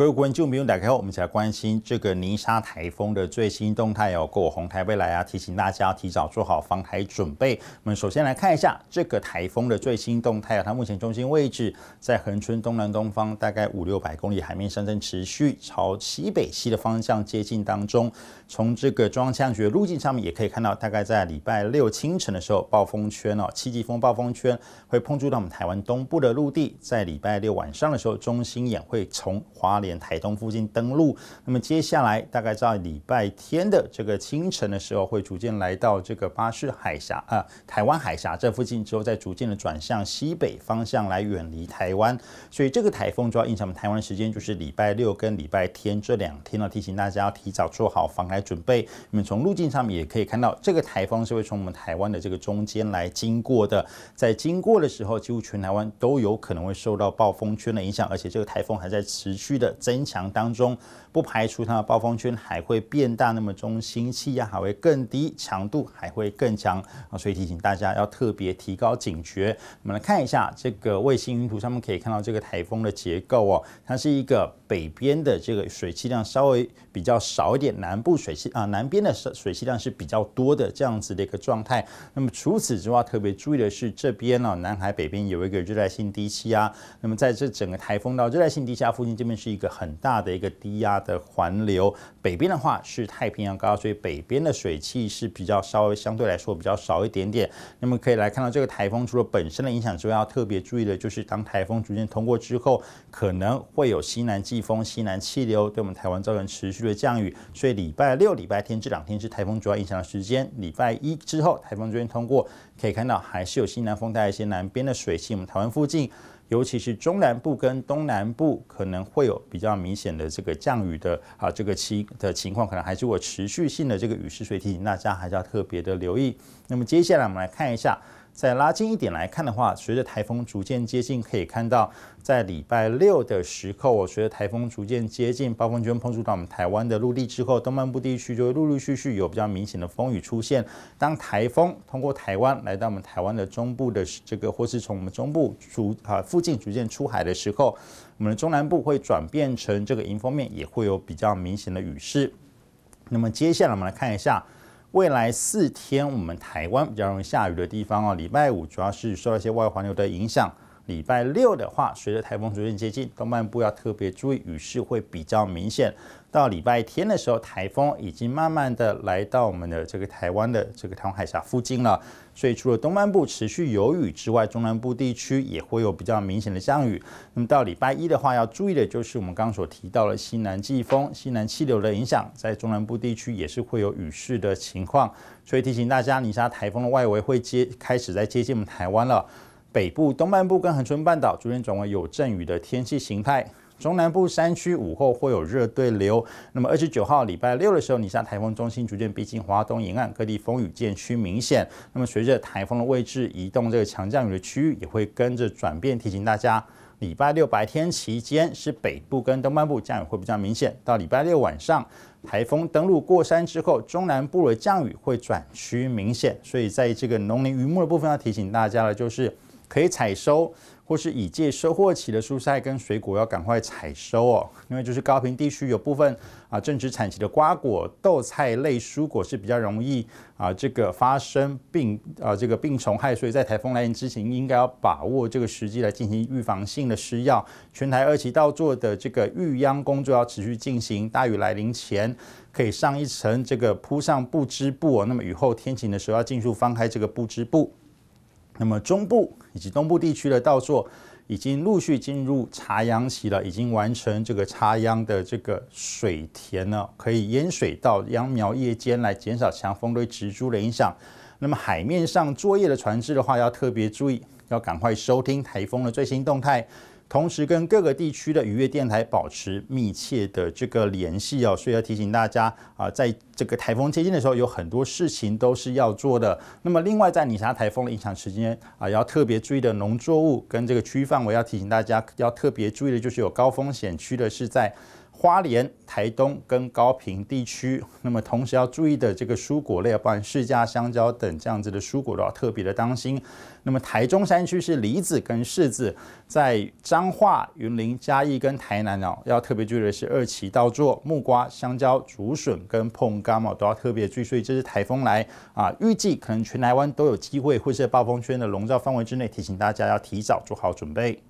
各位观众朋友，打开后，我们一起来关心这个泥沙台风的最新动态哦。过红台未来啊，提醒大家提早做好防台准备。我们首先来看一下这个台风的最新动态啊，它目前中心位置在恒春东南东方大概五六百公里海面上正持续朝西北西的方向接近当中。从这个中央气象局的路径上面也可以看到，大概在礼拜六清晨的时候，暴风圈哦，七级风暴风圈会碰触到我们台湾东部的陆地。在礼拜六晚上的时候，中心眼会从华联。台东附近登陆，那么接下来大概在礼拜天的这个清晨的时候，会逐渐来到这个巴士海峡啊，台湾海峡这附近之后，再逐渐的转向西北方向来远离台湾。所以这个台风主要影响我们台湾的时间就是礼拜六跟礼拜天这两天呢，提醒大家要提早做好防台准备。那么从路径上面也可以看到，这个台风是会从我们台湾的这个中间来经过的，在经过的时候，几乎全台湾都有可能会受到暴风圈的影响，而且这个台风还在持续的。增强当中，不排除它的暴风圈还会变大，那么中心气压还会更低，强度还会更强啊，所以提醒大家要特别提高警觉。我们来看一下这个卫星云图上面可以看到这个台风的结构哦，它是一个北边的这个水汽量稍微比较少一点，南部水汽啊南边的水水汽量是比较多的这样子的一个状态。那么除此之外，特别注意的是这边呢，南海北边有一个热带性低气压，那么在这整个台风到热带性低气压附近，这边是一一个。很大的一个低压的环流，北边的话是太平洋高压所以北边的水汽是比较稍微相对来说比较少一点点。那么可以来看到这个台风除了本身的影响之外，要特别注意的就是当台风逐渐通过之后，可能会有西南季风、西南气流对我们台湾造成持续的降雨。所以礼拜六、礼拜天这两天是台风主要影响的时间。礼拜一之后，台风逐渐通过，可以看到还是有西南风带一些南边的水汽，我们台湾附近。尤其是中南部跟东南部可能会有比较明显的这个降雨的啊，这个期的情况，可能还是我持续性的这个雨势，所以提醒大家还是要特别的留意。那么接下来我们来看一下。再拉近一点来看的话，随着台风逐渐接近，可以看到在礼拜六的时候，随着台风逐渐接近，暴风圈碰触到我们台湾的陆地之后，东半部地区就会陆陆续续有比较明显的风雨出现。当台风通过台湾来到我们台湾的中部的这个，或是从我们中部逐啊附近逐渐出海的时候，我们的中南部会转变成这个迎风面，也会有比较明显的雨势。那么接下来我们来看一下。未来四天，我们台湾比较容易下雨的地方哦。礼拜五主要是受到一些外环流的影响。礼拜六的话，随着台风逐渐接近，东半部要特别注意雨势会比较明显。到礼拜天的时候，台风已经慢慢的来到我们的这个台湾的这个台湾海峡附近了，所以除了东半部持续有雨之外，中南部地区也会有比较明显的降雨。那么到礼拜一的话，要注意的就是我们刚刚所提到的西南季风、西南气流的影响，在中南部地区也是会有雨势的情况。所以提醒大家，尼沙台风的外围会接开始在接近我们台湾了，北部、东半部跟恒春半岛逐渐转为有阵雨的天气形态。中南部山区午后会有热对流。那么二十九号礼拜六的时候，你像台风中心逐渐逼近华东沿岸，各地风雨渐趋明显。那么随着台风的位置移动，这个强降雨的区域也会跟着转变。提醒大家，礼拜六白天期间是北部跟东半部降雨会比较明显。到礼拜六晚上，台风登陆过山之后，中南部的降雨会转趋明显。所以在这个农林渔牧的部分，要提醒大家的就是可以采收。或是已届收获期的蔬菜跟水果要赶快采收哦，因为就是高平地区有部分啊正值产期的瓜果、豆菜类蔬果是比较容易啊这个发生病啊这个病虫害，所以在台风来临之前，应该要把握这个时机来进行预防性的施药。全台二期稻作的这个育秧工作要持续进行，大雨来临前可以上一层这个铺上布织布哦，那么雨后天晴的时候要尽速翻开这个布织布。那么中部以及东部地区的稻作已经陆续进入插秧期了，已经完成这个插秧的这个水田呢，可以淹水到秧苗叶间来减少强风对植株的影响。那么海面上作业的船只的话，要特别注意，要赶快收听台风的最新动态。同时跟各个地区的渔业电台保持密切的这个联系哦，所以要提醒大家啊，在这个台风接近的时候，有很多事情都是要做的。那么另外在你查台风的影响时间啊，要特别注意的农作物跟这个区域范围，要提醒大家要特别注意的就是有高风险区的是在。花莲、台东跟高平地区，那么同时要注意的这个蔬果类，包含释迦、香蕉等这样子的蔬果都要特别的当心。那么台中山区是梨子跟柿子，在彰化、云林、嘉义跟台南哦，要特别注意的是二期稻作、木瓜、香蕉、竹笋跟碰柑哦，都要特别注意。所以这是台风来啊，预计可能全台湾都有机会会在暴风圈的笼罩范围之内，提醒大家要提早做好准备。